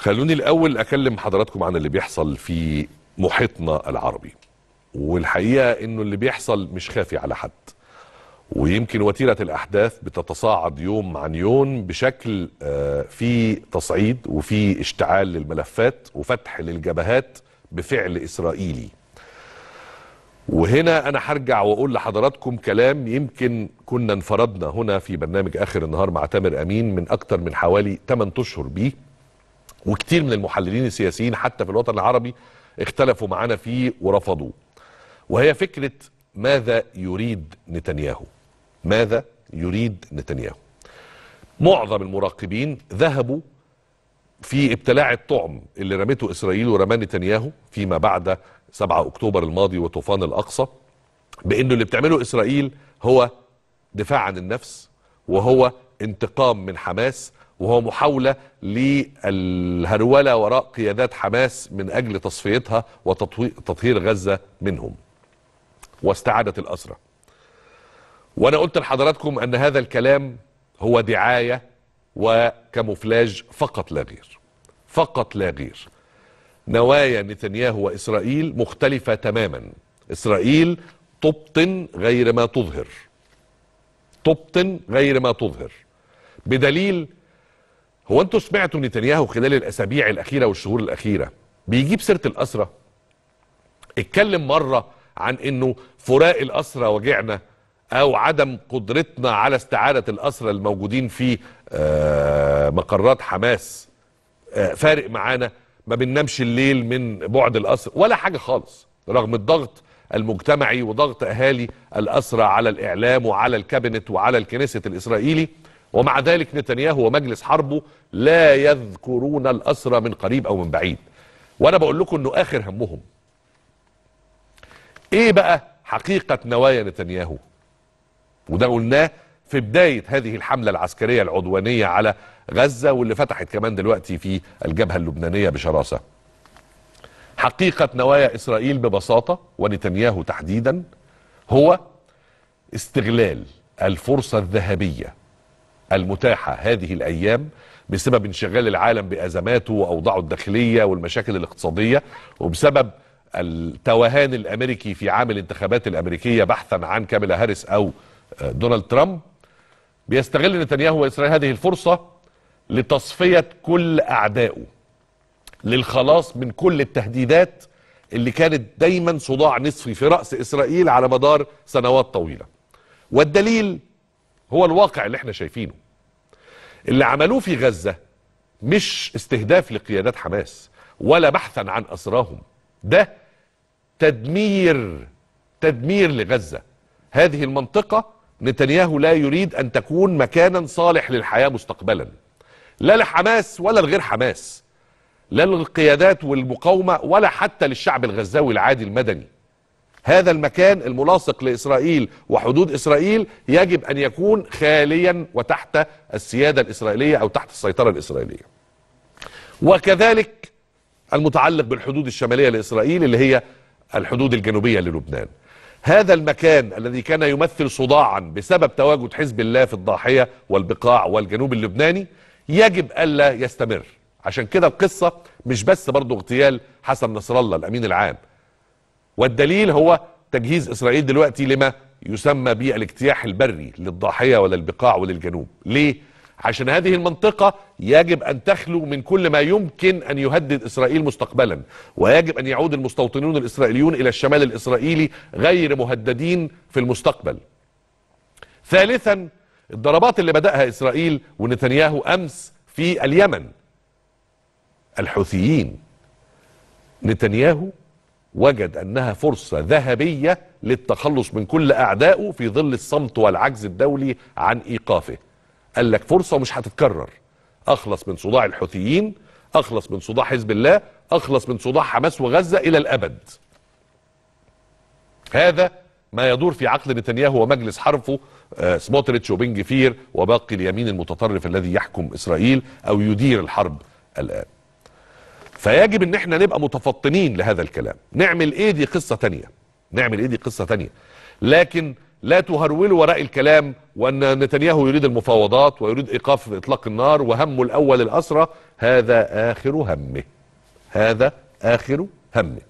خلوني الأول أكلم حضراتكم عن اللي بيحصل في محيطنا العربي. والحقيقة إنه اللي بيحصل مش خافي على حد. ويمكن وتيرة الأحداث بتتصاعد يوم عن يوم بشكل آه، في تصعيد وفي اشتعال للملفات وفتح للجبهات بفعل إسرائيلي. وهنا أنا هرجع وأقول لحضراتكم كلام يمكن كنا انفردنا هنا في برنامج آخر النهار مع تامر أمين من أكتر من حوالي 8 أشهر بيه. وكتير من المحللين السياسيين حتى في الوطن العربي اختلفوا معنا فيه ورفضوه. وهي فكرة ماذا يريد نتنياهو؟ ماذا يريد نتنياهو؟ معظم المراقبين ذهبوا في ابتلاع الطعم اللي رمته إسرائيل ورماه نتنياهو فيما بعد 7 أكتوبر الماضي وطوفان الأقصى بأنه اللي بتعمله إسرائيل هو دفاع عن النفس وهو انتقام من حماس وهو محاولة للهرولة وراء قيادات حماس من أجل تصفيتها وتطهير غزة منهم. واستعادة الأسرة وأنا قلت لحضراتكم أن هذا الكلام هو دعاية وكاموفلاج فقط لا غير. فقط لا غير. نوايا نتنياهو وإسرائيل مختلفة تماما. إسرائيل تبطن غير ما تظهر. تبطن غير ما تظهر. بدليل هو أنتوا سمعتوا نتنياهو خلال الأسابيع الأخيرة والشهور الأخيرة بيجيب سيرة الاسرى اتكلم مرة عن إنه فراق الاسرى وجعنا أو عدم قدرتنا على استعادة الاسرى الموجودين في آه، مقرات حماس. آه، فارق معانا. ما بننامش الليل من بعد الاسرى ولا حاجة خالص. رغم الضغط المجتمعي وضغط أهالي الاسرى على الإعلام وعلى الكابينت وعلى الكنيست الإسرائيلي ومع ذلك نتنياهو ومجلس حربه لا يذكرون الأسرى من قريب أو من بعيد. وأنا بقول لكم أنه آخر همهم. إيه بقى حقيقة نوايا نتنياهو؟ وده قلناه في بداية هذه الحملة العسكرية العدوانية على غزة واللي فتحت كمان دلوقتي في الجبهة اللبنانية بشراسة. حقيقة نوايا إسرائيل ببساطة ونتنياهو تحديدا هو استغلال الفرصة الذهبية المتاحة هذه الأيام بسبب انشغال العالم بأزماته وأوضاعه الداخلية والمشاكل الاقتصادية وبسبب التوهان الأمريكي في عام الانتخابات الأمريكية بحثا عن كاميلا هاريس أو دونالد ترامب بيستغل نتنياهو وإسرائيل هذه الفرصة لتصفية كل أعدائه للخلاص من كل التهديدات اللي كانت دايما صداع نصفي في رأس إسرائيل على مدار سنوات طويلة. والدليل هو الواقع اللي إحنا شايفينه. اللي عملوه في غزة مش استهداف لقيادات حماس ولا بحثا عن أسراهم ده تدمير تدمير لغزة. هذه المنطقة نتنياهو لا يريد أن تكون مكانا صالح للحياة مستقبلا. لا لحماس ولا لغير حماس. لا للقيادات والمقاومة ولا حتى للشعب الغزاوي العادي المدني. هذا المكان الملاصق لإسرائيل وحدود إسرائيل يجب أن يكون خاليا وتحت السيادة الإسرائيلية أو تحت السيطرة الإسرائيلية. وكذلك المتعلق بالحدود الشمالية لإسرائيل اللي هي الحدود الجنوبية للبنان. هذا المكان الذي كان يمثل صداعا بسبب تواجد حزب الله في الضاحية والبقاع والجنوب اللبناني يجب ألا يستمر. عشان كده القصة مش بس برضه اغتيال حسن نصر الله الأمين العام والدليل هو تجهيز إسرائيل دلوقتي لما يسمى بالاجتياح البري للضاحية وللبقاع وللجنوب. ليه؟ عشان هذه المنطقة يجب أن تخلو من كل ما يمكن أن يهدد إسرائيل مستقبلا ويجب أن يعود المستوطنون الإسرائيليون إلى الشمال الإسرائيلي غير مهددين في المستقبل. ثالثا الضربات اللي بدأها إسرائيل ونتنياهو أمس في اليمن. الحوثيين. نتنياهو وجد أنها فرصة ذهبية للتخلص من كل أعدائه في ظل الصمت والعجز الدولي عن إيقافه. قال لك فرصة مش هتتكرر. أخلص من صداع الحوثيين، أخلص من صداع حزب الله، أخلص من صداع حماس وغزة إلى الأبد. هذا ما يدور في عقل نتنياهو ومجلس حرفه آه، سموتريتش وبن جفير وباقي اليمين المتطرف الذي يحكم إسرائيل أو يدير الحرب الآن. فيجب إن إحنا نبقى متفطنين لهذا الكلام. نعمل إيه؟ دي قصة تانية. نعمل إيه؟ دي قصة تانية. لكن لا تهرولوا وراء الكلام وأن نتنياهو يريد المفاوضات ويريد إيقاف إطلاق النار وهمه الأول الأسرى. هذا آخر همه. هذا آخر همه.